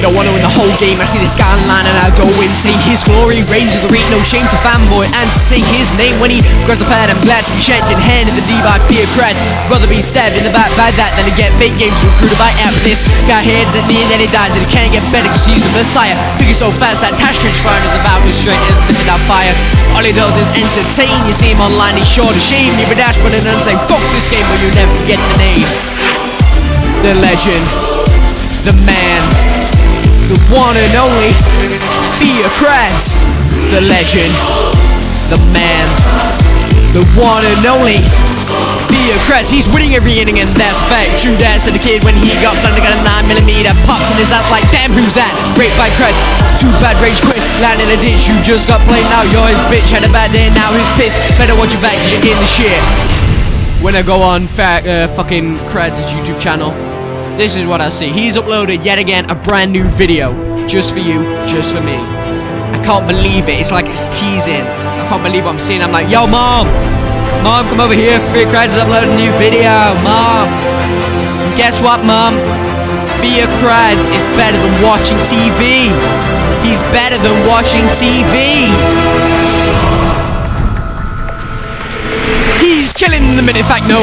the one in the whole game. I see this guy online and I go in, see His glory reigns of the ring, no shame to fanboy and to say his name when he grabs the pad. I'm glad to be shanked in hand in the D by Crads. Rather be stabbed in the back by that than to get fake games recruited by app. Guy here doesn't need and he dies and he can't get better because he's the messiah. Figure so fast that Tashkent Shrine is about to straight and is missing out fire. All he does is entertain. You see him online, he's sure to shame. You be dashboarding and say, fuck this game, but you never get the name. The legend, the man, the one and only Thea Kratz. The legend, the man, the one and only FearCrads. He's winning every inning and that's fact. True dad said the kid when he got thunder got a 9mm popped in his ass like damn who's that? Great by Crads. Too bad rage quit. Landing a ditch. You just got played now. You're his bitch. Had a bad day now he's pissed. Better watch your back. You're in the shit. When I go on fa- uh, fucking Crads' YouTube channel, this is what I see. He's uploaded yet again a brand new video. Just for you, just for me. I can't believe it. It's like it's teasing. I can't believe what I'm seeing. I'm like, yo, mom! Mom, come over here. FearCrads has uploaded a new video. Mom! And guess what, mom? Fear Kratz is better than watching TV. He's better than watching TV. He's killing the minute, in fact, no.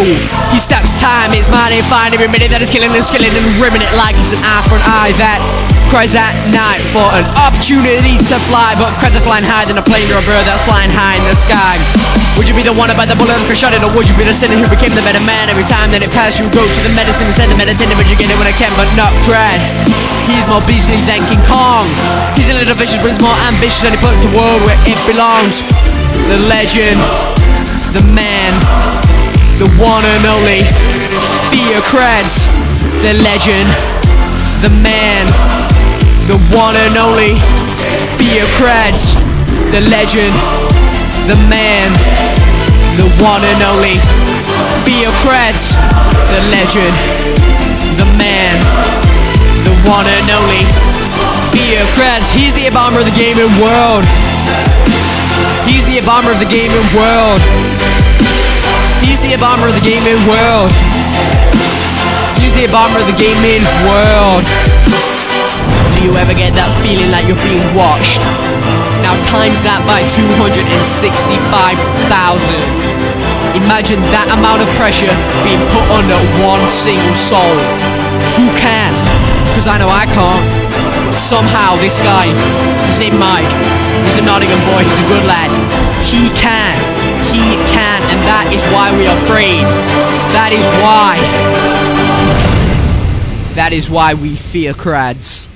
He steps time, it's mighty fine every minute that is killing and skilling and rimming it like it's an eye for an eye that cries at night for an opportunity to fly. But Crads are flying higher than a plane or a bird that's flying high in the sky. Would you be the one about the bullet and shot it, or would you be the sinner who became the better man every time that it passed? You go to the medicine and send the meditative, but you get it when I can, but not Crads. He's more beastly than King Kong. He's a little vicious, but he's more ambitious, and he puts the world where it belongs. The legend the man, the one and only FearCrads, the legend, the man, the one and only Thea Kratz, the legend, the man, the one and only Thea Kratz, the legend, the man, the one and only Thea Kratz. He's the bomber of the gaming world. He's the bomber of the gaming world. He's the bomber of the gaming world. He's the bomber of the gaming world. Do you ever get that feeling like you're being watched? Now times that by 265,000. Imagine that amount of pressure being put under one single soul. Who can? Because I know I can't. But somehow this guy, his name Mike, he's a Nottingham boy, he's a good lad. He can. That is why we are afraid. That is why. That is why we fear Crads.